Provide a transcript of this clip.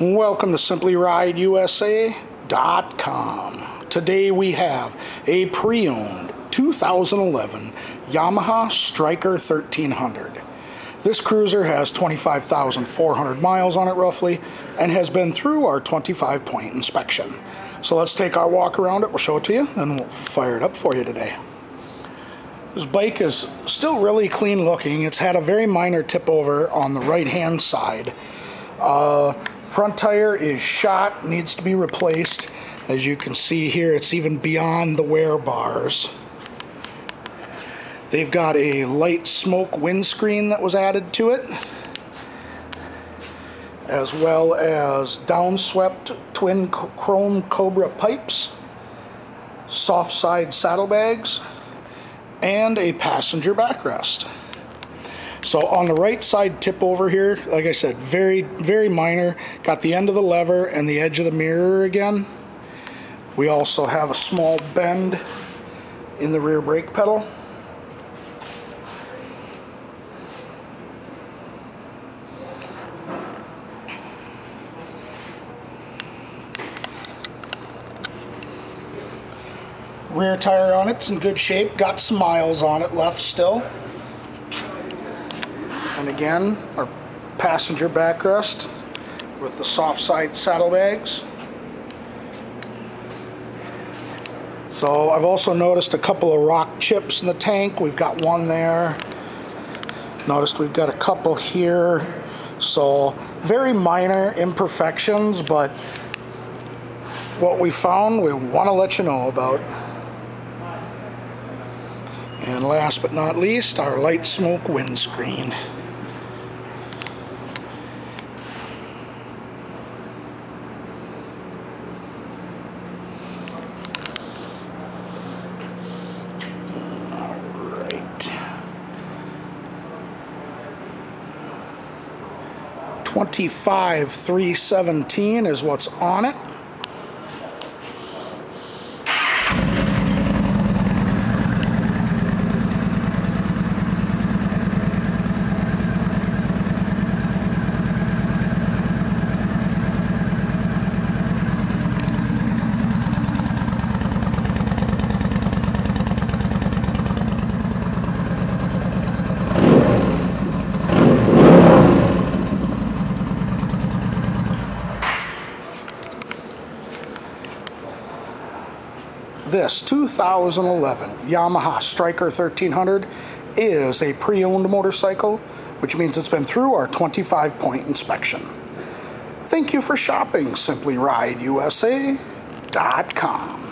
Welcome to SimplyRideUSA.com. Today we have a pre-owned 2011 Yamaha Stryker 1300. This cruiser has 25,400 miles on it roughly and has been through our 25 point inspection. So let's take our walk around it, we'll show it to you, and we'll fire it up for you today. This bike is still really clean looking. It's had a very minor tip over on the right hand side. Uh, Front tire is shot, needs to be replaced. As you can see here, it's even beyond the wear bars. They've got a light smoke windscreen that was added to it, as well as downswept twin chrome Cobra pipes, soft side saddlebags, and a passenger backrest. So on the right side tip over here, like I said, very, very minor. Got the end of the lever and the edge of the mirror again. We also have a small bend in the rear brake pedal. Rear tire on it's in good shape, got some miles on it left still. And again, our passenger backrest with the soft side saddlebags. So I've also noticed a couple of rock chips in the tank. We've got one there. Noticed we've got a couple here. So very minor imperfections, but what we found we want to let you know about. And last but not least, our light smoke windscreen. Twenty-five three seventeen is what's on it. This 2011 Yamaha Stryker 1300 is a pre-owned motorcycle, which means it's been through our 25-point inspection. Thank you for shopping SimplyRideUSA.com.